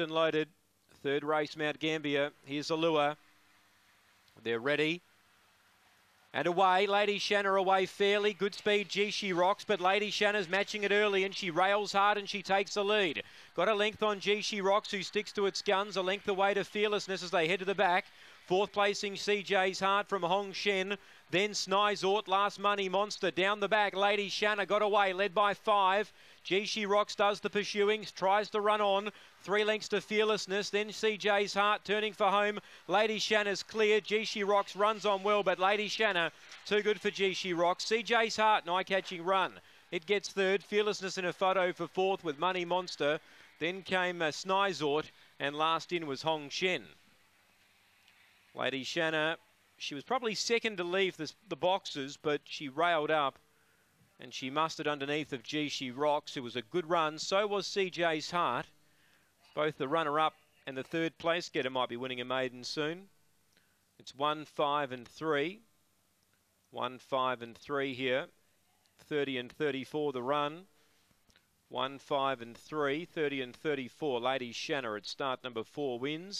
and loaded. Third race, Mount Gambier. Here's Allure. They're ready. And away, Lady Shanna away fairly. Good speed, G, she rocks, but Lady Shanna's matching it early and she rails hard and she takes the lead. Got a length on G, she rocks, who sticks to its guns. A length away to Fearlessness as they head to the back. Fourth placing CJ's Heart from Hong Shen. Then Snizort, Last Money Monster. Down the back, Lady Shanna got away, led by five. She Rocks does the pursuing, tries to run on. Three lengths to Fearlessness. Then CJ's Heart turning for home. Lady Shanna's clear. She Rocks runs on well, but Lady Shanna too good for She Rocks. CJ's Heart, an eye-catching run. It gets third. Fearlessness in a photo for fourth with Money Monster. Then came uh, Snizort, and last in was Hong Shen. Lady Shanna, she was probably second to leave this, the boxes, but she railed up and she mustered underneath of G She Rocks. It was a good run. So was CJ's Heart. Both the runner-up and the third place getter might be winning a maiden soon. It's one, five, and three. One, five, and three here. 30 and 34 the run. One, five, and three. 30 and 34. Lady Shanna at start number four wins.